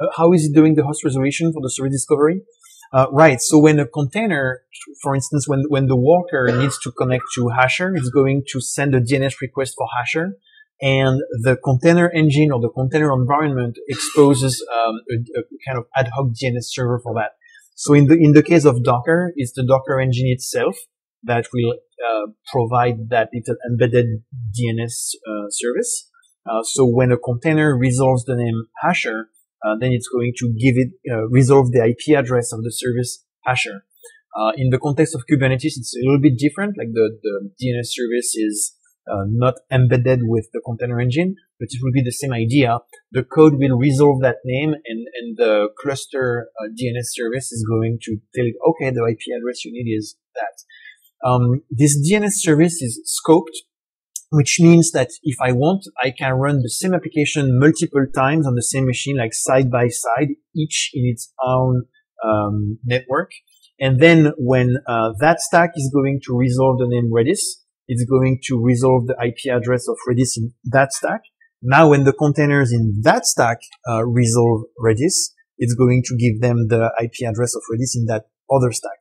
Uh, how is it doing the host resolution for the service discovery? Uh, right. So when a container, for instance, when, when the worker needs to connect to Hasher, it's going to send a DNS request for Hasher and the container engine or the container environment exposes um, a, a, kind of ad hoc DNS server for that. So in the in the case of Docker, it's the Docker engine itself that will uh, provide that little embedded DNS uh, service. Uh, so when a container resolves the name Hasher, uh, then it's going to give it uh, resolve the IP address of the service Hasher. Uh, in the context of Kubernetes, it's a little bit different. Like the, the DNS service is not embedded with the container engine, but it will be the same idea. The code will resolve that name and, and the cluster DNS service is going to tell it, okay, the IP address you need is that. Um, this DNS service is scoped, which means that if I want, I can run the same application multiple times on the same machine, like side by side, each in its own um, network. And then when uh, that stack is going to resolve the name Redis, it's going to resolve the IP address of Redis in that stack. Now, when the containers in that stack uh, resolve Redis, it's going to give them the IP address of Redis in that other stack.